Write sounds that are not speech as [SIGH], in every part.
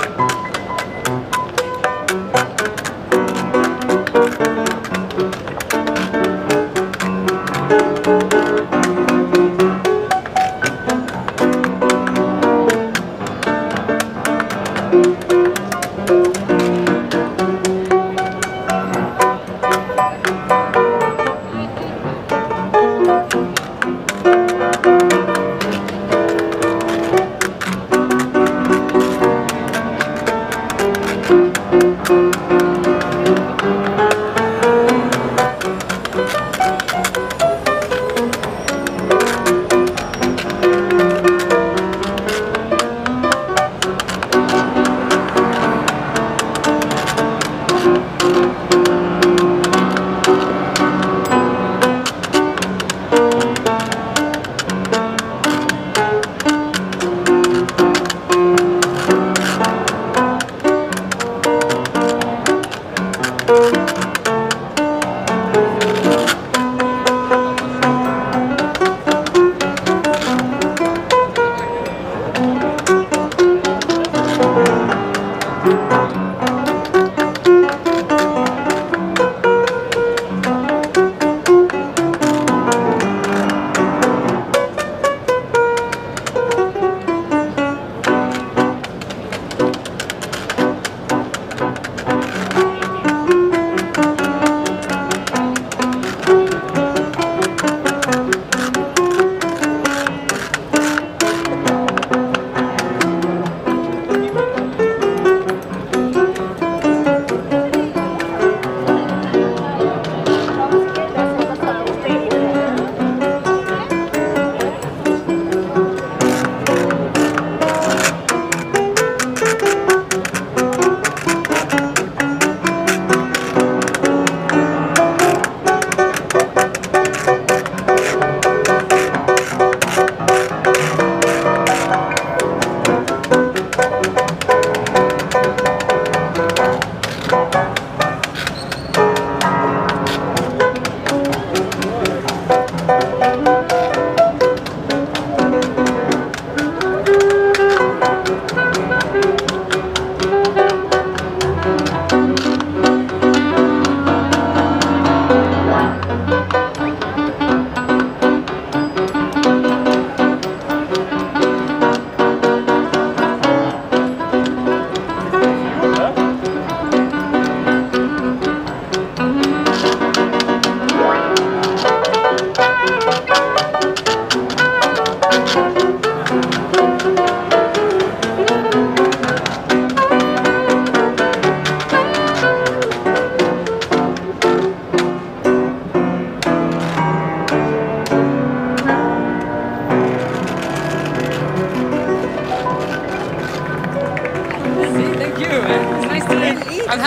thank you I'm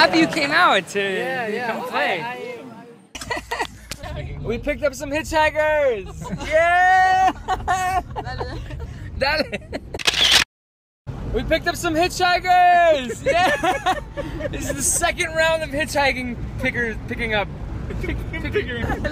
happy you came out to Yeah, yeah. come oh, play. I- [LAUGHS] we picked up some hitchhikers. yeah. Dale. We picked up some hitchhikers. Yeah. this is the second round of hitchhiking pickers picking up. Pick, [LAUGHS] picking.